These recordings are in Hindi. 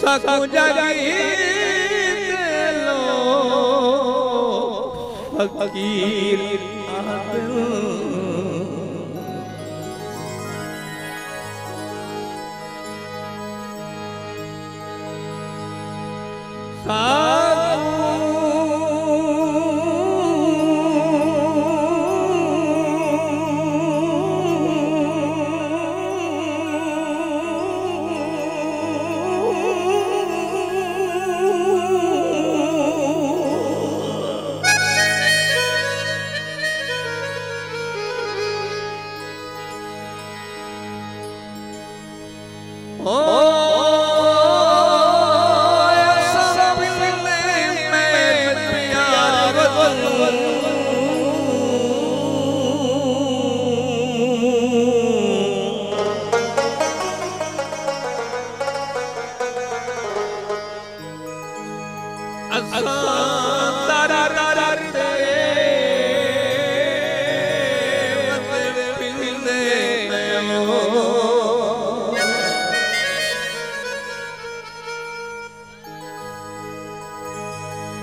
ਸਤੂ ਜਗੀਤ ਲੋ ਫਕੀਰ ਆਦਿ Ah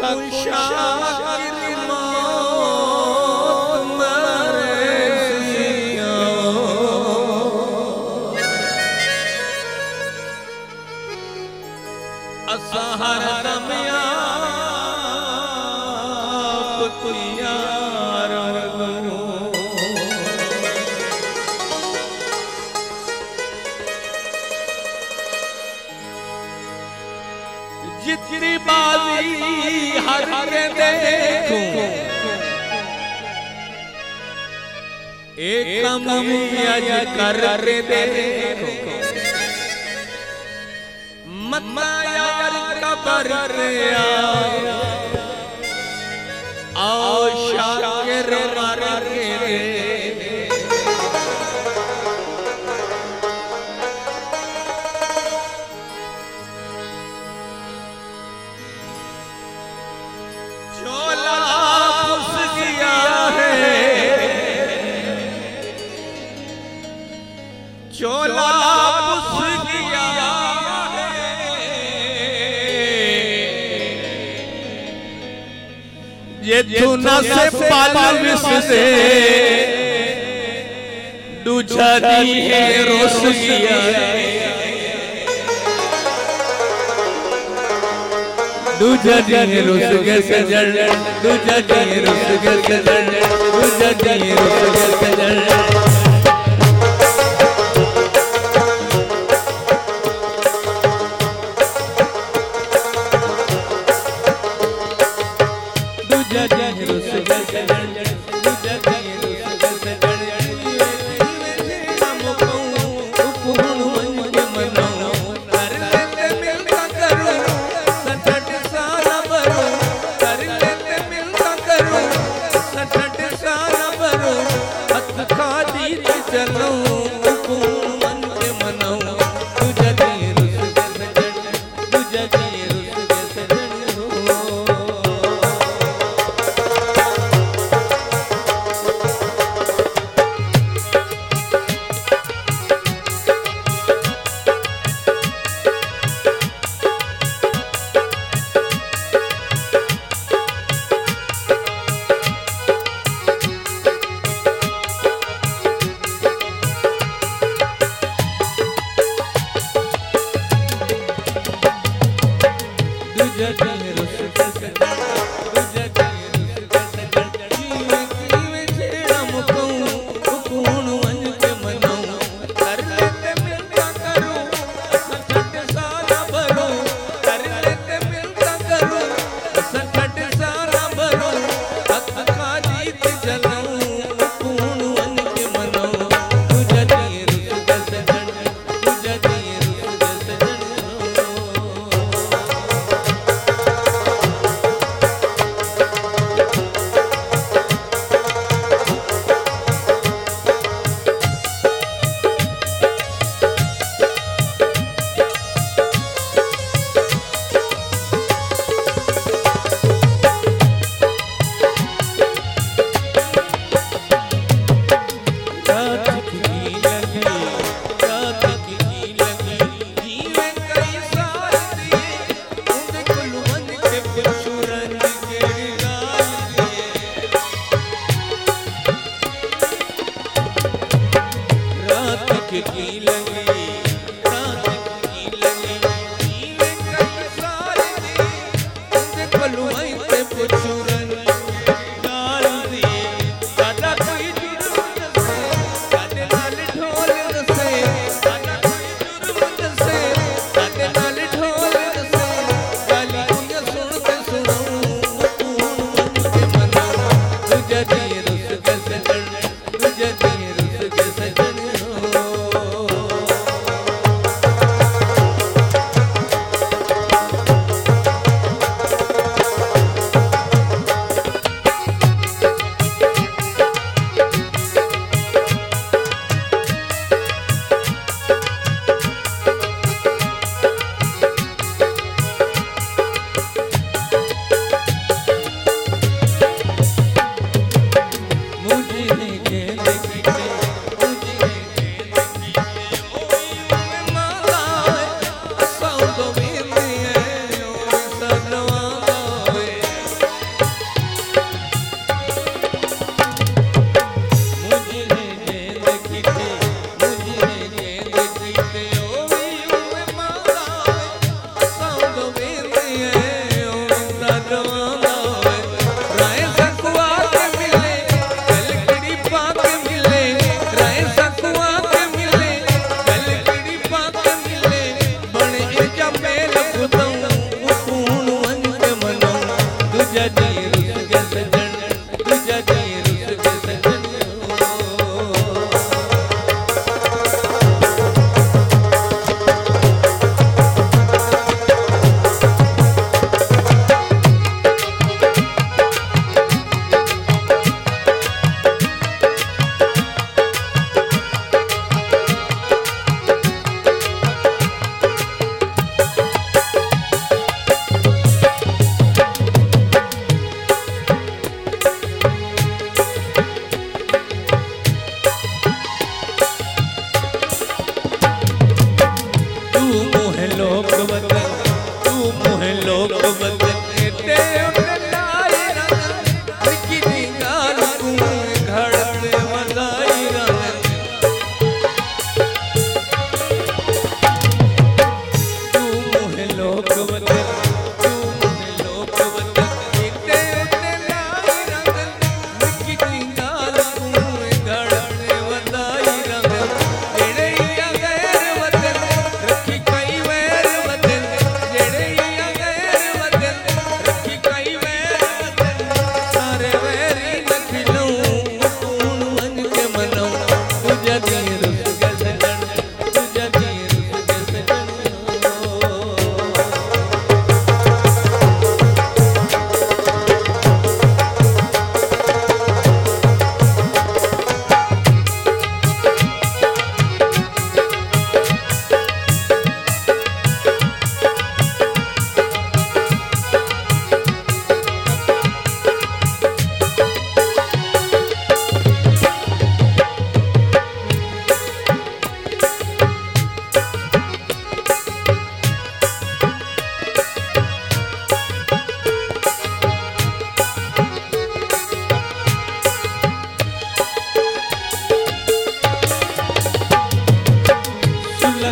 Sakusha. Sakusha. कर एकम यज कर देखो। मत माया कबर आओ शागिर मर तुना से पाल से डुझी है रोसिया डुझी रुस गे से जड़ डुझी रुस गे से जड़ डुझी रुस गे से जड़ जय जय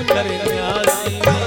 कर